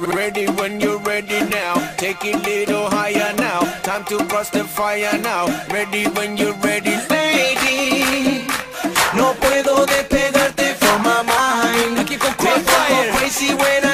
Ready when you're ready now. Take it little higher now. Time to cross the fire now. Ready when you're ready, lady. No puedo despegarte from my mind. Aquí con crazy when I